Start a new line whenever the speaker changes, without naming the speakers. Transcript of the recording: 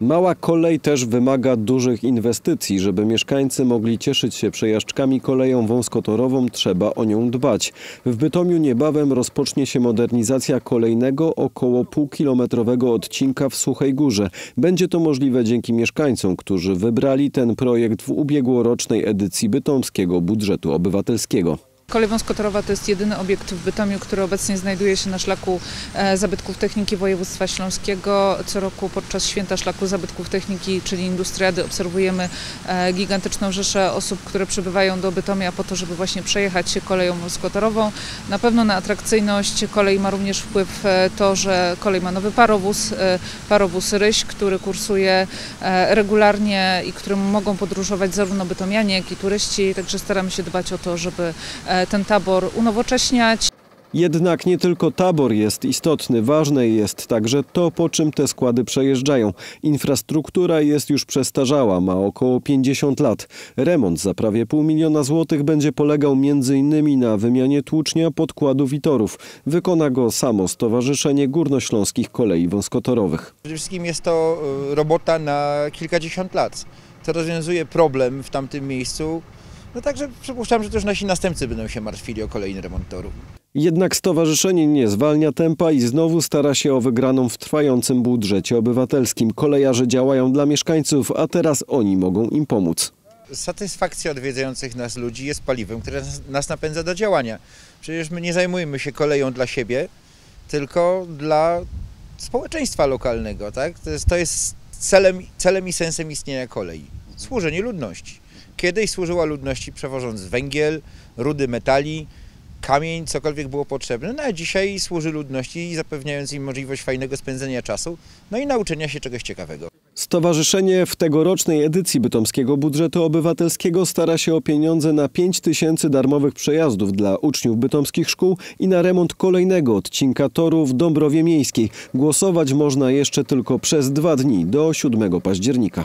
Mała kolej też wymaga dużych inwestycji. Żeby mieszkańcy mogli cieszyć się przejażdżkami koleją wąskotorową, trzeba o nią dbać. W Bytomiu niebawem rozpocznie się modernizacja kolejnego około półkilometrowego odcinka w Suchej Górze. Będzie to możliwe dzięki mieszkańcom, którzy wybrali ten projekt w ubiegłorocznej edycji bytomskiego budżetu obywatelskiego.
Kolej wąskotorowa to jest jedyny obiekt w Bytomiu, który obecnie znajduje się na szlaku e, zabytków techniki województwa śląskiego. Co roku podczas święta szlaku zabytków techniki, czyli Industriady, obserwujemy e, gigantyczną rzeszę osób, które przybywają do Bytomia po to, żeby właśnie przejechać się koleją wąskotorową. Na pewno na atrakcyjność kolei ma również wpływ e, to, że kolej ma nowy parowóz, parowóz Ryś, który kursuje regularnie i którym mogą podróżować zarówno bytomianie, jak i turyści. Także staramy się dbać o to, żeby ten tabor unowocześniać.
Jednak nie tylko tabor jest istotny, ważne jest także to, po czym te składy przejeżdżają. Infrastruktura jest już przestarzała, ma około 50 lat. Remont za prawie pół miliona złotych będzie polegał m.in. na wymianie tłucznia, podkładów i torów. Wykona go samo Stowarzyszenie Górnośląskich Kolei Wąskotorowych.
Przede wszystkim jest to y, robota na kilkadziesiąt lat. To rozwiązuje problem w tamtym miejscu. No także przypuszczam, że też nasi następcy będą się martwili o kolejny remont toru.
Jednak stowarzyszenie nie zwalnia tempa i znowu stara się o wygraną w trwającym budżecie obywatelskim. Kolejarze działają dla mieszkańców, a teraz oni mogą im pomóc.
Satysfakcja odwiedzających nas ludzi jest paliwem, które nas- napędza do działania. Przecież my nie zajmujemy się koleją dla siebie, tylko dla społeczeństwa lokalnego. Tak? To jest, to jest celem, celem i sensem istnienia kolei. Służenie ludności. Kiedyś służyła ludności przewożąc węgiel, rudy metali, kamień, cokolwiek było potrzebne, no a dzisiaj służy ludności zapewniając im możliwość fajnego spędzenia czasu, no i nauczenia się czegoś ciekawego.
Stowarzyszenie w tegorocznej edycji bytomskiego budżetu obywatelskiego stara się o pieniądze na 5 tysięcy darmowych przejazdów dla uczniów bytomskich szkół i na remont kolejnego odcinka toru w Dąbrowie Miejskiej. Głosować można jeszcze tylko przez dwa dni do 7 października.